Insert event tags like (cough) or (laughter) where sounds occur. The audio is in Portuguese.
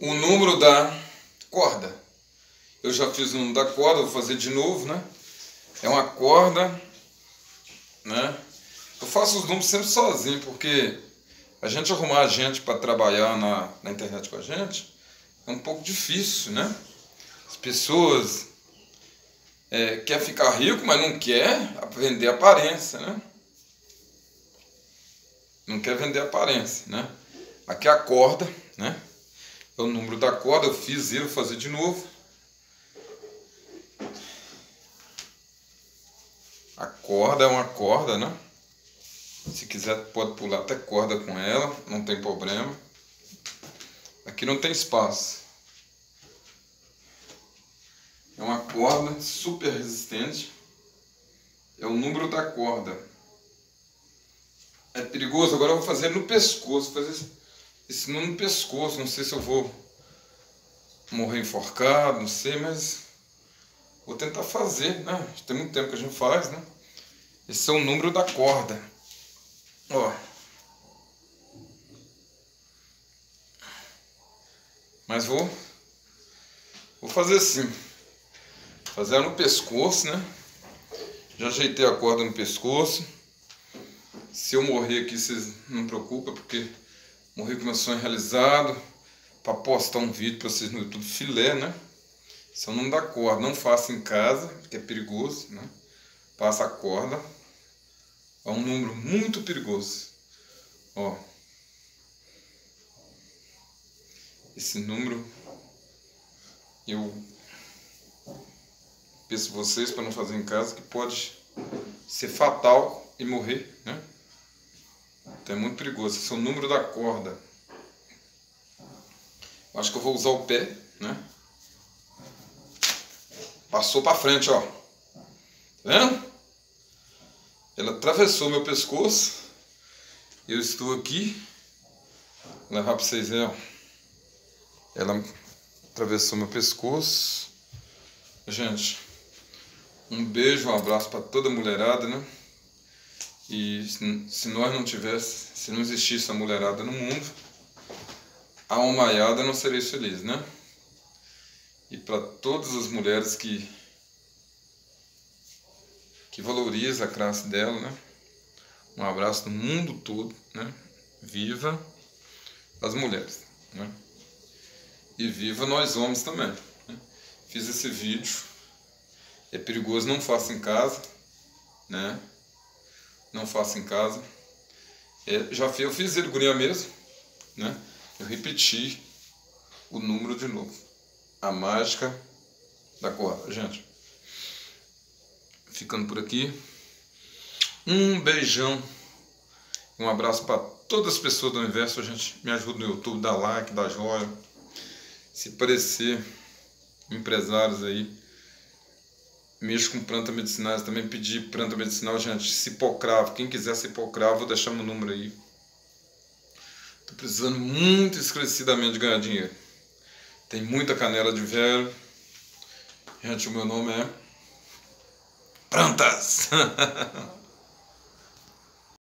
o número da corda. Eu já fiz o número da corda, vou fazer de novo, né? É uma corda, né? Eu faço os números sempre sozinho, porque a gente arrumar a gente para trabalhar na, na internet com a gente é um pouco difícil, né? As pessoas é, quer ficar rico, mas não quer vender aparência, né? Não quer vender aparência, né? Aqui é a corda, né? O número da corda, eu fiz ele, vou fazer de novo. A corda é uma corda, né? Se quiser pode pular até corda com ela, não tem problema. Aqui não tem espaço. É uma corda super resistente. É o número da corda. É perigoso, agora eu vou fazer no pescoço, fazer esse número no pescoço, não sei se eu vou morrer enforcado, não sei, mas vou tentar fazer, né? Tem muito tempo que a gente faz, né? Esse é o número da corda. Ó. Mas vou vou fazer assim. Fazer no pescoço, né? Já ajeitei a corda no pescoço. Se eu morrer aqui, vocês não preocupem, porque morri com meu sonho realizado. Para postar um vídeo para vocês no YouTube filé, né? Esse é o nome da corda. Não faça em casa, que é perigoso, né? Passa a corda é um número muito perigoso. Ó. Esse número eu peço vocês para não fazer em casa que pode ser fatal e morrer, né? Então é muito perigoso. Esse é o número da corda. Eu acho que eu vou usar o pé, né? Passou para frente, ó. Tá vendo? Ela atravessou meu pescoço. Eu estou aqui. Vou levar para vocês verem. Ela atravessou meu pescoço. Gente, um beijo, um abraço para toda mulherada, né? E se nós não tivesse, se não existisse a mulherada no mundo, a almaiada não seria feliz, né? E para todas as mulheres que que valoriza a classe dela, né? Um abraço do mundo todo, né? Viva as mulheres, né? E viva nós homens também. Né? Fiz esse vídeo. É perigoso, não faça em casa, né? Não faça em casa. É, já fiz, eu fiz ele guria mesmo, né? Eu repeti o número de novo. A mágica da corda, gente ficando por aqui. Um beijão. Um abraço para todas as pessoas do universo. A gente me ajuda no YouTube, dá like, dá joia. Se parecer empresários aí, mexo com planta medicinais, também pedi planta medicinal, gente, cipocravo. Quem quiser cipocravo, vou deixar meu número aí. Tô precisando muito esclarecidamente de ganhar dinheiro. Tem muita canela de velho. Gente, o meu nome é Prontas! (laughs)